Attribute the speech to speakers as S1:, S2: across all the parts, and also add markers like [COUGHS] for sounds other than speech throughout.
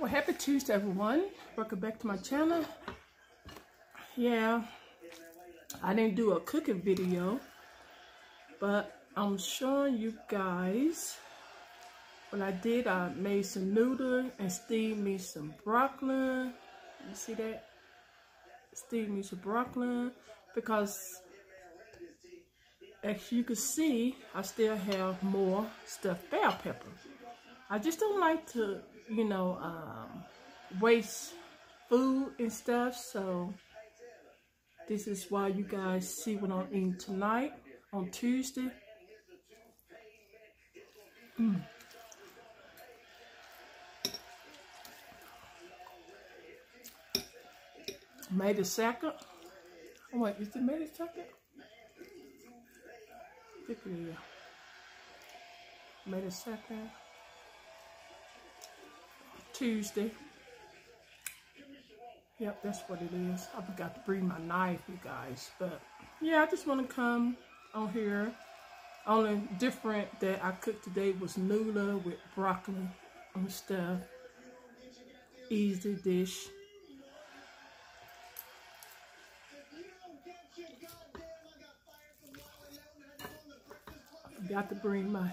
S1: Well, happy Tuesday, everyone. Welcome back to my channel. Yeah, I didn't do a cooking video, but I'm showing you guys what I did. I made some noodle and steamed me some broccoli. You see that? Steamed me some broccoli because as you can see, I still have more stuffed bell pepper. I just don't like to, you know, um, waste food and stuff. So this is why you guys see what I'm eating tonight on Tuesday. Mm. May the second. Oh wait, is it May the second? I think it is. May the second. Tuesday. Yep, that's what it is. I forgot to bring my knife, you guys. But yeah, I just want to come on here. Only different that I cooked today was noodle with broccoli and stuff. Easy dish. I forgot to bring my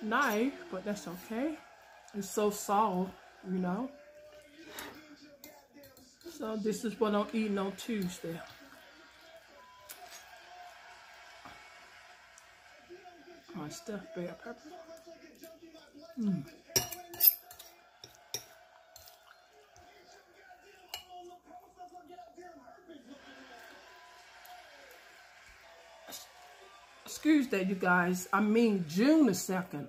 S1: knife, but that's okay. It's so soft, you know. So this is what I'm eating on Tuesday. My stuffed bell pepper. Mm. Excuse that, you guys. I mean June the 2nd.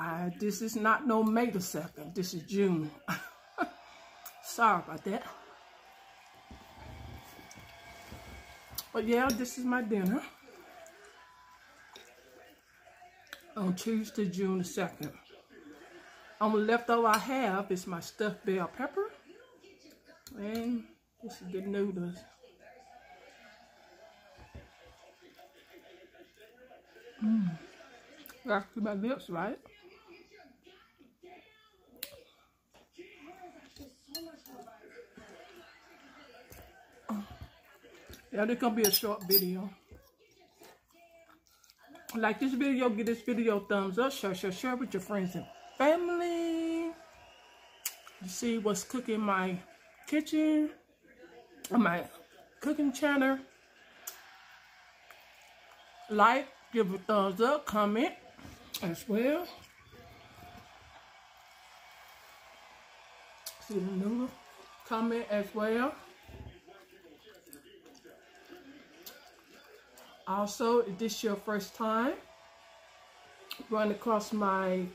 S1: I, this is not no May the 2nd. This is June. [LAUGHS] Sorry about that. But yeah, this is my dinner. On Tuesday, June the 2nd. On the leftover I have is my stuffed bell pepper. And this is the noodles. Mmm. To my lips, right? Yeah, this gonna be a short video. Like this video, give this video thumbs up, share, share, share with your friends and family. You see what's cooking my kitchen, on my cooking channel. Like, give a thumbs up, comment as well. See the noodle, comment as well. Also, if this is your first time, run across my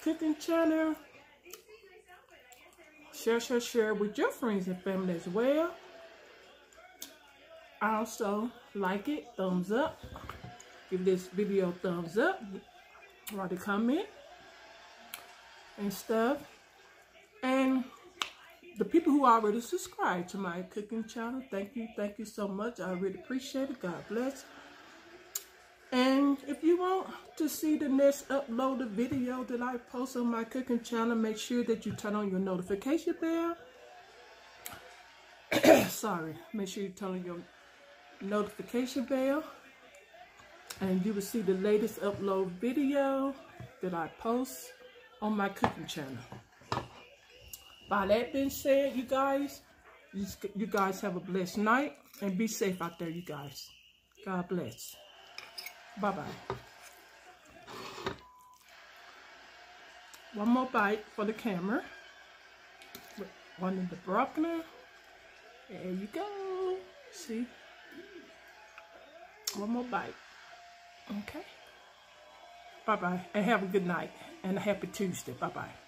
S1: cooking channel, share, share, share with your friends and family as well. Also, like it, thumbs up. Give this video a thumbs up. Write a comment and stuff. And the people who already subscribed to my cooking channel, thank you, thank you so much. I really appreciate it. God bless. And if you want to see the next uploaded video that I post on my cooking channel, make sure that you turn on your notification bell. [COUGHS] Sorry, make sure you turn on your notification bell. And you will see the latest upload video that I post on my cooking channel. By that being said, you guys, you guys have a blessed night and be safe out there, you guys. God bless. Bye-bye. One more bite for the camera. One in the broccoli. There you go. See? One more bite. Okay? Bye-bye. And have a good night. And a happy Tuesday. Bye-bye.